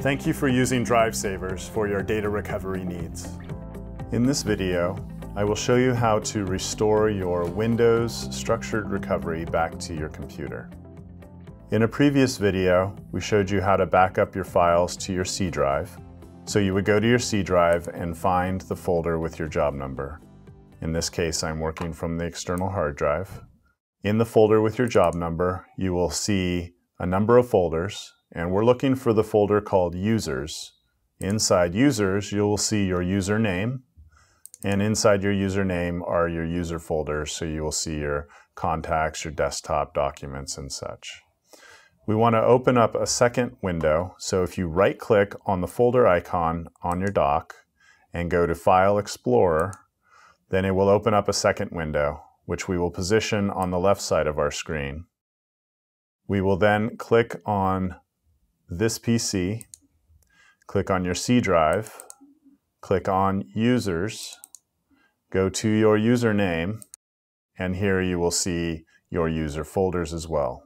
Thank you for using DriveSavers for your data recovery needs. In this video, I will show you how to restore your Windows structured recovery back to your computer. In a previous video, we showed you how to back up your files to your C drive. So you would go to your C drive and find the folder with your job number. In this case, I'm working from the external hard drive. In the folder with your job number, you will see a number of folders, and we're looking for the folder called Users. Inside Users, you'll see your username, and inside your username are your user folders, so you will see your contacts, your desktop documents, and such. We want to open up a second window, so if you right-click on the folder icon on your dock and go to File Explorer, then it will open up a second window, which we will position on the left side of our screen. We will then click on this PC, click on your C drive, click on Users, go to your username, and here you will see your user folders as well.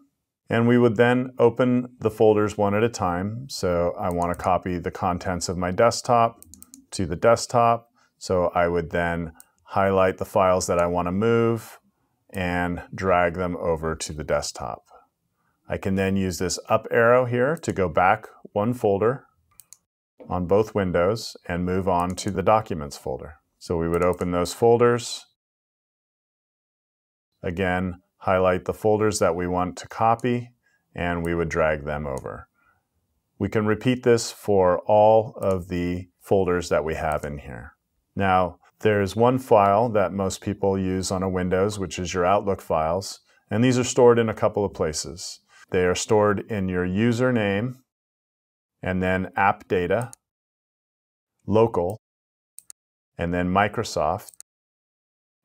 And we would then open the folders one at a time. So I want to copy the contents of my desktop to the desktop. So I would then highlight the files that I want to move and drag them over to the desktop. I can then use this up arrow here to go back one folder on both windows and move on to the Documents folder. So we would open those folders. Again, highlight the folders that we want to copy, and we would drag them over. We can repeat this for all of the folders that we have in here. Now, there's one file that most people use on a Windows, which is your Outlook files, and these are stored in a couple of places. They are stored in your username, and then app data, local, and then Microsoft,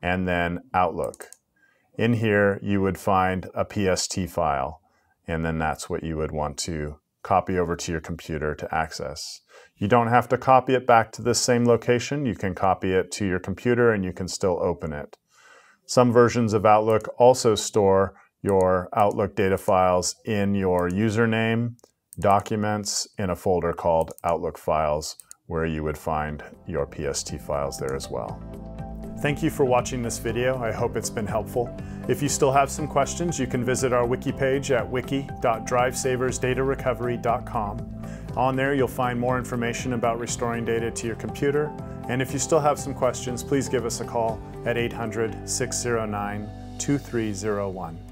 and then Outlook. In here, you would find a PST file, and then that's what you would want to copy over to your computer to access. You don't have to copy it back to this same location. You can copy it to your computer and you can still open it. Some versions of Outlook also store your Outlook data files in your username, documents, in a folder called Outlook Files, where you would find your PST files there as well. Thank you for watching this video. I hope it's been helpful. If you still have some questions, you can visit our wiki page at wiki.drivesaversdatarecovery.com. On there, you'll find more information about restoring data to your computer. And if you still have some questions, please give us a call at 800 609 2301.